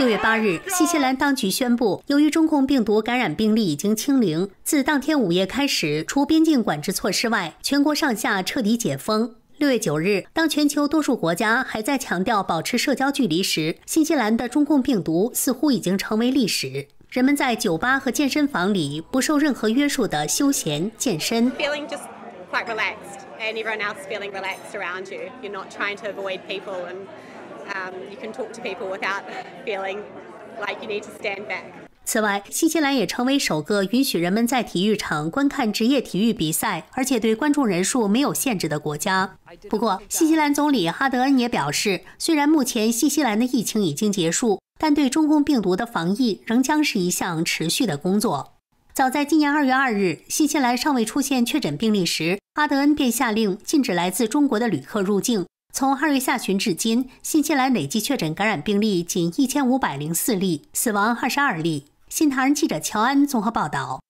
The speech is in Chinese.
六月八日，新西兰当局宣布，由于中共病毒感染病例已经清零，自当天午夜开始，除边境管制措施外，全国上下彻底解封。六月九日，当全球多数国家还在强调保持社交距离时，新西兰的中共病毒似乎已经成为历史。人们在酒吧和健身房里不受任何约束的休闲健身。Um, you can talk to people without feeling like you need to stand back. 此外，新西兰也成为首个允许人们在体育场观看职业体育比赛，而且对观众人数没有限制的国家。不过，新西兰总理哈德恩也表示，虽然目前新西兰的疫情已经结束，但对中共病毒的防疫仍将是一项持续的工作。早在今年二月二日，新西兰尚未出现确诊病例时，哈德恩便下令禁止来自中国的旅客入境。从二月下旬至今，新西兰累计确诊感染病例仅一千五百零四例，死亡二十二例。新唐人记者乔安综合报道。